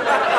Ha ha ha!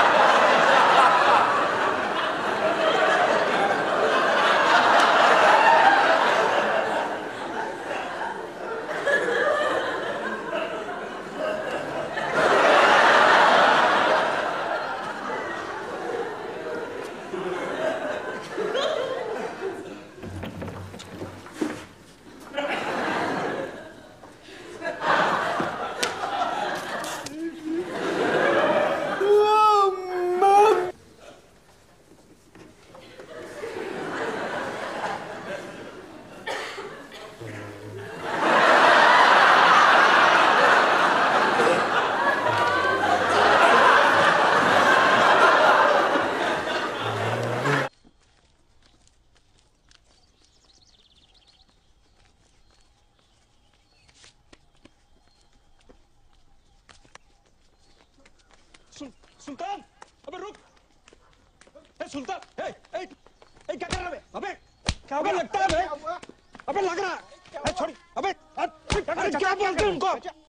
सुल्तान अबे रुक ए सुल्तान ए ए ए क्या कर रहा है अबे क्या अबे लगता है अबे लग रहा है छोड़ अबे अरे क्या बोलते हैं उनको